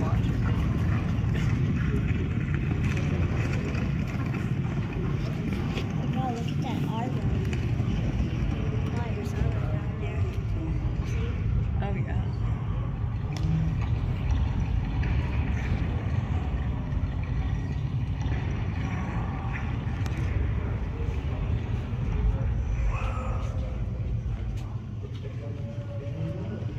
Okay.